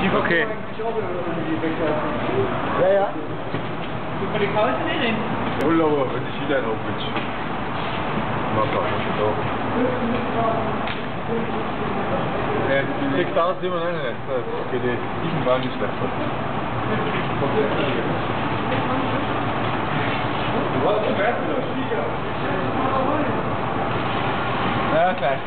Oké. Ja, ja. Maar ik hou het erin. Hallo, het is hier ook iets. Maar dat is het ook. Nee, ik sta het meer in het. Oké, die is niet slecht. Wat is het? Ja, kijk.